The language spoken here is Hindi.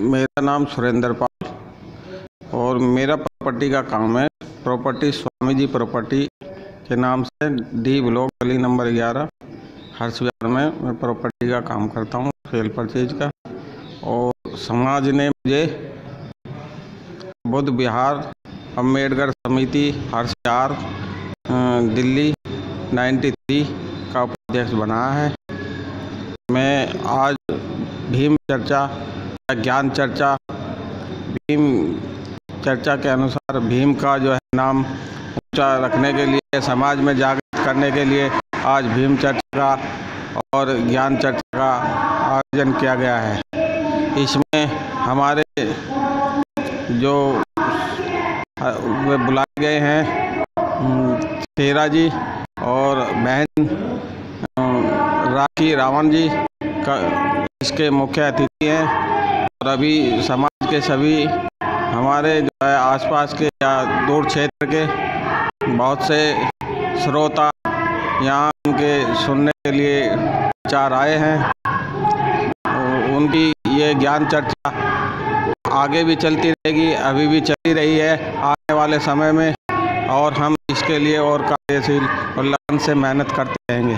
मेरा नाम सुरेंद्र पाल और मेरा प्रॉपर्टी का काम है प्रॉपर्टी स्वामी जी प्रॉपर्टी के नाम से डी ब्लॉक गली नंबर 11 हर्ष विहार में मैं प्रॉपर्टी का काम करता हूँ, सेल परचेज का। और समाज ने मुझे बुद्ध बिहार अंबेडकर समिति हर्ष विहार दिल्ली 93 का उपाध्यक्ष बनाया है। मैं आज भीम चर्चा ज्ञान चर्चा, भीम चर्चा के अनुसार भीम का जो है नाम ऊँचा रखने के लिए, समाज में जागृत करने के लिए आज भीम चर्चा का और ज्ञान चर्चा का आयोजन किया गया है। इसमें हमारे जो वे बुलाए गए हैं, तेरा जी और बहन, राखी रावण जी का, इसके मुख्य अतिथि हैं। और अभी समाज के सभी हमारे जो है आसपास के या दूर क्षेत्र के बहुत से श्रोता यहाँ उनके सुनने के लिए विचार आए हैं। उनकी ये ज्ञान चर्चा आगे भी चलती रहेगी, अभी भी चली रही है आने वाले समय में और हम इसके लिए और कार्यशील और लगन से मेहनत करते रहेंगे।